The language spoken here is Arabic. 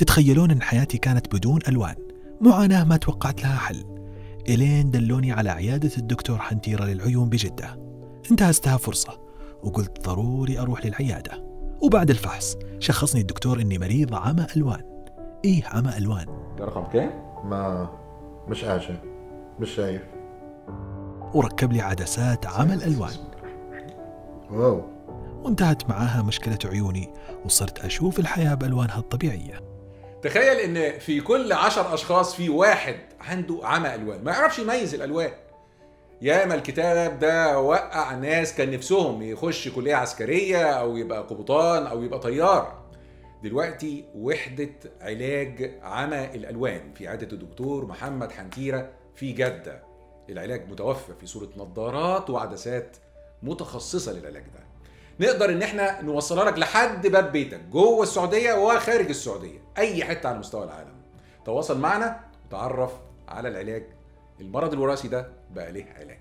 تتخيلون أن حياتي كانت بدون ألوان. معاناة ما توقعت لها حل. إلين دلوني على عيادة الدكتور حنتيرة للعيون بجدة. انتهزتها فرصة وقلت ضروري أروح للعيادة. وبعد الفحص شخصني الدكتور إني مريض عمى ألوان. إيه عمى ألوان؟ رقم كام؟ ما مش قاشع مش شايف. وركب لي عدسات عمى الألوان. واو. وانتهت معاها مشكلة عيوني وصرت أشوف الحياة بألوانها الطبيعية. تخيل إن في كل عشر أشخاص في واحد عنده عمى ألوان. ما يعرفش يميز الألوان. ياما الكتاب ده وقع ناس كان نفسهم يخش كلية عسكرية أو يبقى قبطان أو يبقى طيار. دلوقتي وحدة علاج عمى الألوان. في عياده الدكتور محمد حنتيره في جدة. العلاج متوفر في صورة نظارات وعدسات متخصصة للعلاج ده. نقدر إن إحنا نوصلها لك لحد باب بيتك جوه السعودية وخارج السعودية أي حتة على مستوى العالم. تواصل معنا وتعرف على العلاج. المرض الوراثي ده بقى ليه علاج.